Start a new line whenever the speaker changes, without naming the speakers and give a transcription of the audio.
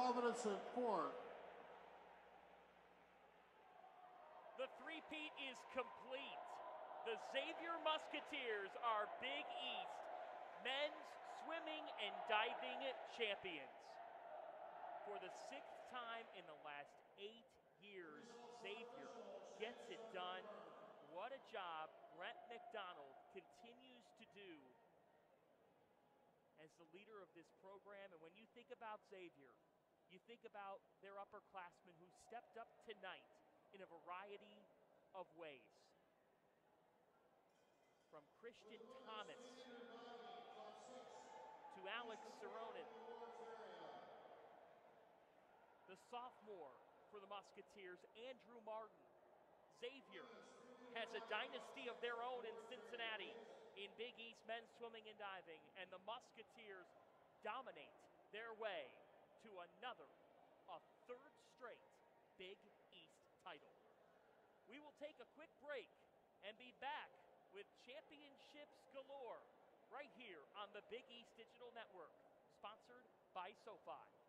Providence at four.
The three-peat is complete. The Xavier Musketeers are Big East men's swimming and diving champions. For the sixth time in the last eight years, Xavier gets it done. What a job Brent McDonald continues to do as the leader of this program. And when you think about Xavier, think about their upperclassmen who stepped up tonight in a variety of ways. From Christian Thomas to Alex Saronin, the sophomore for the Musketeers, Andrew Martin. Xavier has a dynasty of their own in Cincinnati in Big East men's swimming and diving, and the Musketeers dominate their way to another, a third straight Big East title. We will take a quick break and be back with championships galore right here on the Big East Digital Network, sponsored by SoFi.